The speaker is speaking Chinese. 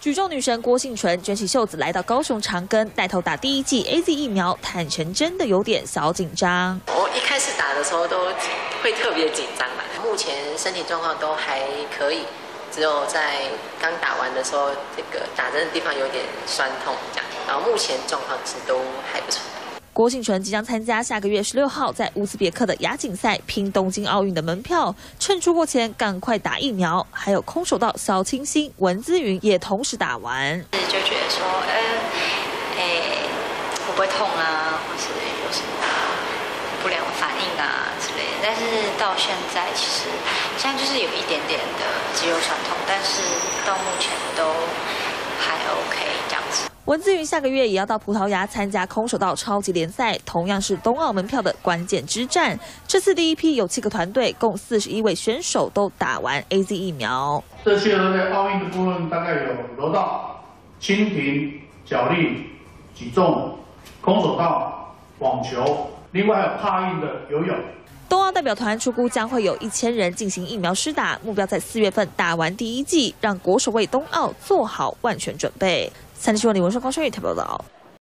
举重女神郭幸淳卷起袖子来到高雄长庚，带头打第一剂 A Z 疫苗，坦诚真的有点小紧张。我一开始打的时候都会特别紧张吧，目前身体状况都还可以，只有在刚打完的时候，这个打针的地方有点酸痛这样，然后目前状况其实都还。郭庆纯即将参加下个月十六号在乌兹别克的亚锦赛，拼东京奥运的门票。趁出国前赶快打疫苗。还有空手道小清新文姿云也同时打完，就觉得说，呃，哎，会不会痛啊，或是有什么不良反应啊之类的。但是到现在，其实现在就是有一点点的肌肉酸痛，但是到目前都还 OK。文姿云下个月也要到葡萄牙参加空手道超级联赛，同样是冬奥门票的关键之战。这次第一批有七个团队，共四十一位选手都打完 A Z 疫苗。这些在奥运的部分大概有柔道、轻艇、脚力、举重、空手道、网球，另外还有踏印的游泳。冬奥代表团出估将会有一千人进行疫苗施打，目标在四月份打完第一季，让国手为冬奥做好万全准备。三立新闻李文顺、高顺宇特报道。